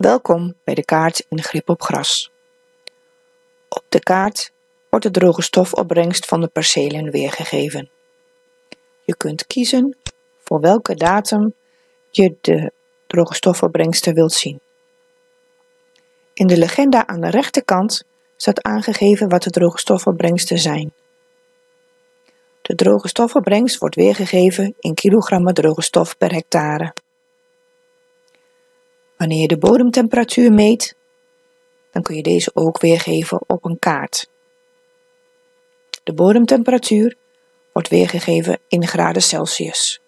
Welkom bij de kaart in Grip op Gras. Op de kaart wordt de droge stofopbrengst van de percelen weergegeven. Je kunt kiezen voor welke datum je de droge stofopbrengsten wilt zien. In de legenda aan de rechterkant staat aangegeven wat de droge stofopbrengsten zijn. De droge stofopbrengst wordt weergegeven in kilogrammen droge stof per hectare. Wanneer je de bodemtemperatuur meet, dan kun je deze ook weergeven op een kaart. De bodemtemperatuur wordt weergegeven in graden Celsius.